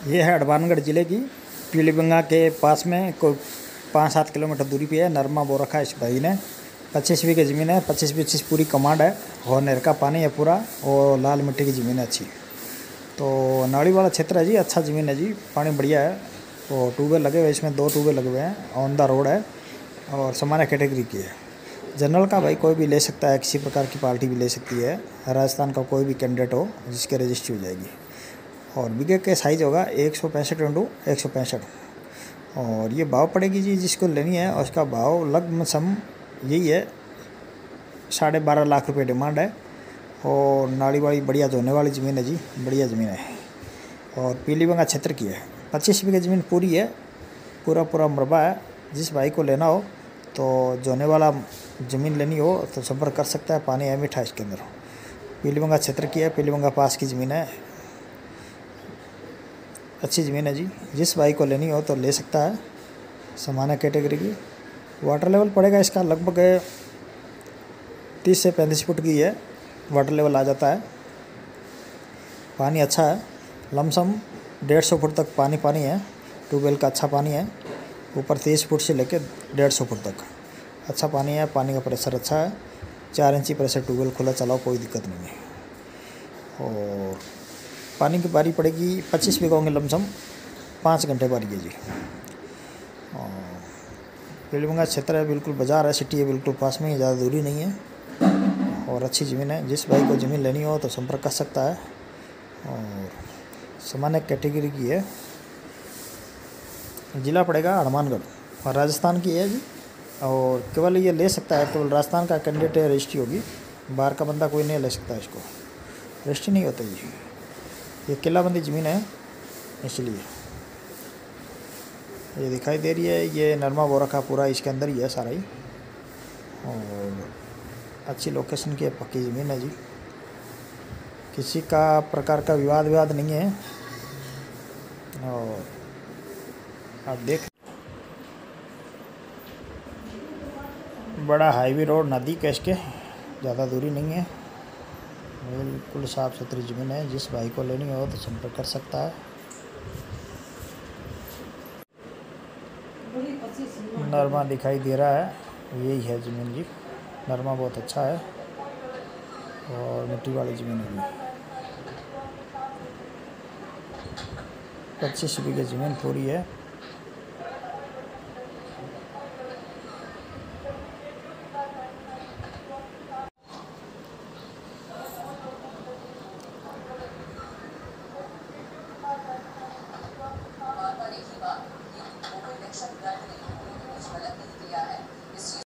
ये है हनुमानगढ़ ज़िले की पीलीबंगा के पास में कोई पाँच सात किलोमीटर दूरी पे है, नरमा बो रखा है इस भाई ने। पच्चीस बीघे ज़मीन है, पच्चीस पच्चीस पूरी कमांड है। और नहर का पानी है पूरा और लाल मिट्टी की ज़मीन है अच्छी। तो नाड़ी वाला क्षेत्र है जी अच्छा ज़मीन है जी, पानी बढ़िया है। और ट्यूबवेल लगे हुए इसमें दो ट्यूबवेल लगे हुए हैं, ऑन द रोड है और सामान्य कैटेगरी की है। जनरल का भाई कोई भी ले सकता है, किसी प्रकार की पार्टी भी ले सकती है। राजस्थान का कोई भी कैंडिडेट हो, जिसके रजिस्ट्री हो जाएगी। और बीघे के साइज़ होगा एक सौ पैंसठ इंटू एक सौ पैंसठ। और ये भाव पड़ेगी जी जिसको लेनी है उसका भाव लगभग सम यही है, साढ़े बारह लाख रुपए डिमांड है। और नाड़ी वाली बढ़िया धोने वाली ज़मीन है जी, बढ़िया ज़मीन है। और पीलीबंगा क्षेत्र की है। पच्चीस बीघे ज़मीन पूरी है, पूरा पूरा मरबा है। जिस भाई को लेना हो तो जोने वाला ज़मीन लेनी हो तो संपर्क कर सकता है पानी है मीठा इसके अंदर। पीलीबंगा क्षेत्र की है पीलीबंगा पास की ज़मीन है। अच्छी ज़मीन है जी। जिस भाई को लेनी हो तो ले सकता है। समाना कैटेगरी की। वाटर लेवल पड़ेगा इसका। लगभग तीस से पैंतीस फुट की है। वाटर लेवल आ जाता है। पानी अच्छा है। लमसम डेढ़ सौ फुट तक पानी पानी है। ट्यूबवेल का अच्छा पानी है। ऊपर तीस फुट से लेकर डेढ़ सौ फुट तक। अच्छा पानी है। पानी का प्रेशर अच्छा है। चार इंची प्रेशर ट्यूबवेल खुला चलाओ, कोई दिक्कत नहीं है। और पानी की बारी पड़ेगी, पच्चीस बीघा होंगे लमसम, पाँच घंटे बारी है जी। पीलीबंगा क्षेत्र है, बिल्कुल बाज़ार है, सिटी है, बिल्कुल पास में ही ज़्यादा दूरी नहीं है। और अच्छी ज़मीन है, जिस भाई को ज़मीन लेनी हो तो संपर्क कर सकता है। और सामान्य कैटेगरी की है। ज़िला पड़ेगा हनुमानगढ़, और राजस्थान की है जी। और केवल ये ले सकता है, केवल राजस्थान का कैंडिडेट रजिस्ट्री होगी। बाहर का बंदा कोई नहीं ले सकता इसको। रजिस्ट्री नहीं होता जी ये किलाबंदी ज़मीन है, इसलिए। ये दिखाई दे रही है, ये नरमा बोरा का पूरा इसके अंदर ही है सारा ही। और अच्छी लोकेशन की पक्की ज़मीन है जी। किसी का प्रकार का विवाद विवाद नहीं है। और आप देख बड़ा हाईवे रोड नदी कैश के ज़्यादा दूरी नहीं है। बिल्कुल साफ़ सुथरी ज़मीन है। जिस भाई को लेनी हो तो संपर्क कर सकता है। नरमा दिखाई दे रहा है। यही है ज़मीन जी। नरमा बहुत अच्छा है। और मिट्टी वाली ज़मीन है पच्चीस बीघे ज़मीन पूरी है।